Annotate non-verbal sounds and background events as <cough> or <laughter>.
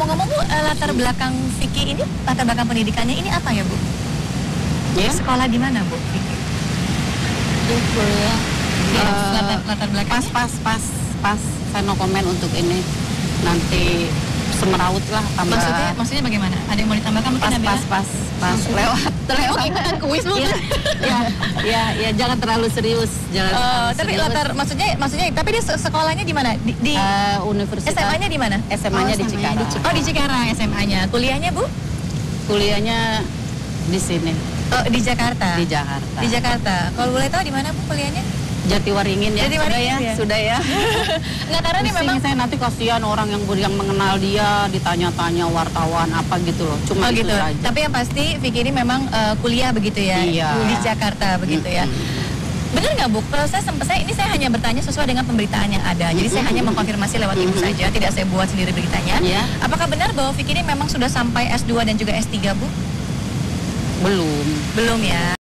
ngomong-ngomong Bu, eh, latar belakang Vicky ini, latar belakang pendidikannya ini apa ya Bu? Ya, Sekolah di mana Bu? Vicky? Di kuliah. Eh, latar, latar pas belakangnya. pas pas pas saya no komen untuk ini nanti semeraut lah tambah Maksudnya, maksudnya bagaimana? Ada yang mau ditambahkan mungkin pas Nabila? pas pas pas <laughs> lewat lewat Oh, ikutan kuis Bu? Ya, ya ya jangan terlalu serius jangan Eh, terlalu tapi serius. latar maksudnya maksudnya tapi dia se- sekolahnya di mana? Di, di Eh, universitas SMA-nya di mana? SMA-nya di Oh, SMA-nya Cikarang di Cikarang. Oh di Cikarang SMA-nya. Kuliahnya Bu? kuliahnya di sini Oh di Jakarta. di Jakarta Di Jakarta. Kalau boleh tahu di mana Bu kuliahnya? Jatiwaringin ya Jatiwaringin, sudah ya ya. sudah ya <laughs> Enggak karena nih memang saya nanti kasihan orang yang yang mengenal dia ditanya-tanya wartawan apa gitu loh cuma Oh itu gitu. saja Tapi yang pasti Vicky ini memang eh, kuliah begitu ya Iya. di Jakarta begitu ya. Benar nggak Bu? Kalau saya ini saya hanya bertanya sesuai dengan pemberitaan yang ada. Jadi saya hanya mengkonfirmasi lewat ibu saja, tidak saya buat sendiri beritanya. Iya. Apakah benar bahwa Vicky ini memang sudah sampai S2 dan juga S3 Bu? belum Belum ya.